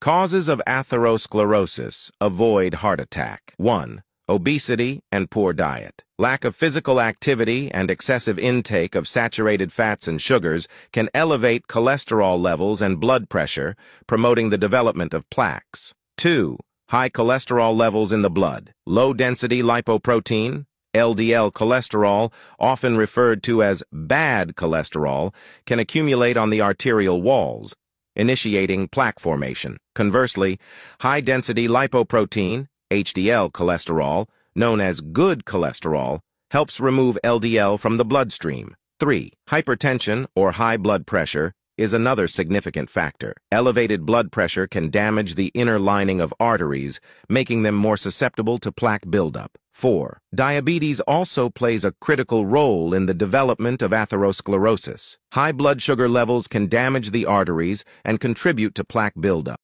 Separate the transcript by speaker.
Speaker 1: Causes of atherosclerosis. Avoid heart attack. 1. Obesity and poor diet. Lack of physical activity and excessive intake of saturated fats and sugars can elevate cholesterol levels and blood pressure, promoting the development of plaques. 2. High cholesterol levels in the blood. Low-density lipoprotein, LDL cholesterol, often referred to as bad cholesterol, can accumulate on the arterial walls, initiating plaque formation. Conversely, high-density lipoprotein, HDL cholesterol, known as good cholesterol, helps remove LDL from the bloodstream. 3. Hypertension or high blood pressure is another significant factor. Elevated blood pressure can damage the inner lining of arteries, making them more susceptible to plaque buildup. 4. Diabetes also plays a critical role in the development of atherosclerosis. High blood sugar levels can damage the arteries and contribute to plaque buildup.